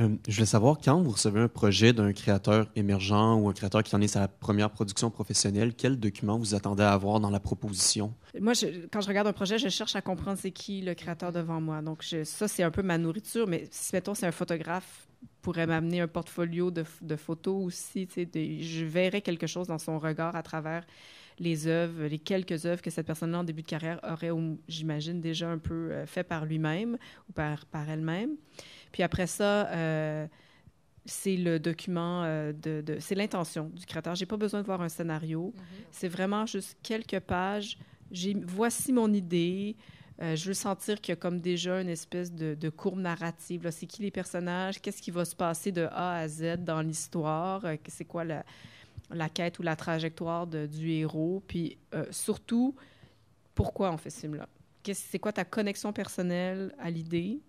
Euh, je voulais savoir, quand vous recevez un projet d'un créateur émergent ou un créateur qui en est sa première production professionnelle, quel document vous attendez à avoir dans la proposition? Moi, quand je regarde un projet, je cherche à comprendre c'est qui le créateur devant moi. Donc, ça, c'est un peu ma nourriture. Mais si, mettons, c'est un photographe pourrait m'amener un portfolio de photos aussi. je verrais quelque chose dans son regard à travers les œuvres, les quelques œuvres que cette personne-là en début de carrière aurait, j'imagine, déjà un peu euh, fait par lui-même ou par, par elle-même. Puis après ça, euh, c'est le document, euh, de, de c'est l'intention du créateur. J'ai pas besoin de voir un scénario. Mm-hmm. C'est vraiment juste quelques pages. Voici mon idée. Euh, je veux sentir qu'il y a comme déjà une espèce de, de courbe narrative. C'est qui les personnages? Qu'est-ce qui va se passer de A à Z dans l'histoire? c'est quoi la, la, quête ou la trajectoire de, du héros? Puis surtout, pourquoi on fait ce film-là? C'est quoi ta connexion personnelle à l'idée?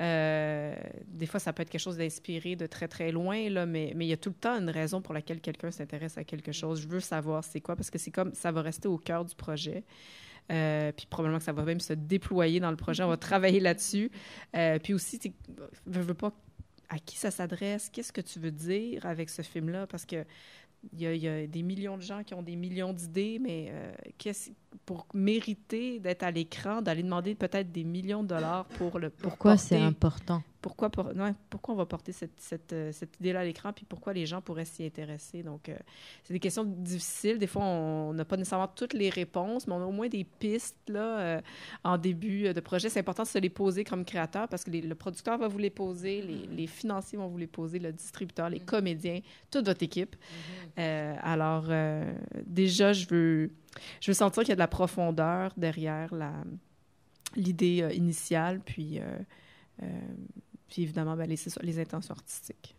Euh, des fois, ça peut être quelque chose d'inspiré de très, très loin, là, mais, mais il y a tout le temps une raison pour laquelle quelqu'un s'intéresse à quelque chose. Je veux savoir c'est quoi, parce que c'est comme ça va rester au cœur du projet. Euh, puis probablement que ça va même se déployer dans le projet. On va travailler là-dessus. Euh, puis aussi, je veux pas à qui ça s'adresse, qu'est-ce que tu veux dire avec ce film-là, parce que il y, a, des millions de gens qui ont des millions d'idées, mais pour mériter d'être à l'écran, d'aller demander peut-être des millions de dollars pour le. Pourquoi c'est important? Pourquoi, pour, pourquoi on va porter cette, cette, euh, cette idée-là à l'écran, puis pourquoi les gens pourraient s'y intéresser? Donc, euh, c'est des questions difficiles. Des fois, on n'a pas nécessairement toutes les réponses, mais on a au moins des pistes là, euh, en début de projet. C'est important de se les poser comme créateur parce que le producteur va vous les poser, les, les, financiers vont vous les poser, le distributeur, les mm-hmm. comédiens, toute votre équipe. Mm-hmm. alors, déjà, je veux je veux sentir qu'il y a de la profondeur derrière l'idée initiale, puis, euh, puis évidemment, ben, les, les intentions artistiques.